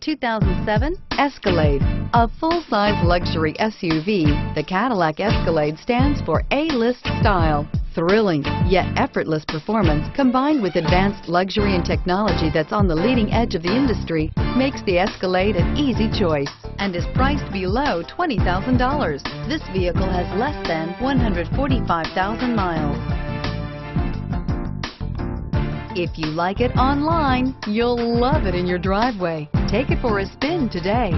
2007 Escalade. A full-size luxury SUV, the Cadillac Escalade stands for A-list style. Thrilling, yet effortless performance combined with advanced luxury and technology that's on the leading edge of the industry makes the Escalade an easy choice and is priced below $20,000. This vehicle has less than 145,000 miles. If you like it online, you'll love it in your driveway. Take it for a spin today.